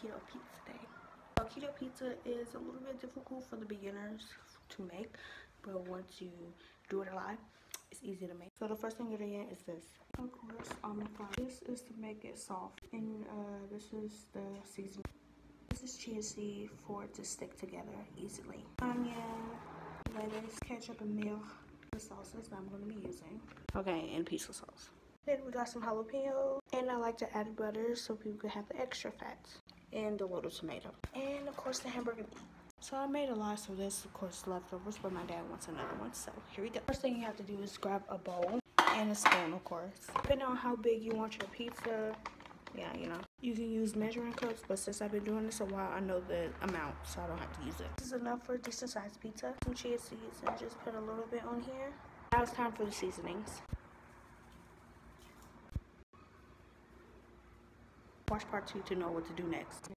keto pizza day. So keto pizza is a little bit difficult for the beginners to make, but once you do it a lot, it's easy to make. So the first ingredient is this. Of course, almond flour. This is to make it soft, and uh, this is the seasoning. This is chia seed for it to stick together easily. Onion, lettuce, ketchup, and milk. The sauces that I'm going to be using. Okay, and pizza sauce. Then we got some jalapeno, and I like to add butter so people can have the extra fats. And a little tomato. And of course the hamburger meat. So I made a lot, so this of course leftovers, but my dad wants another one, so here we go. First thing you have to do is grab a bowl and a spoon, of course. Depending on how big you want your pizza, yeah, you know. You can use measuring cups, but since I've been doing this a while, I know the amount, so I don't have to use it. This is enough for a decent sized pizza. Some chia seeds and just put a little bit on here. Now it's time for the seasonings. Watch part two to know what to do next.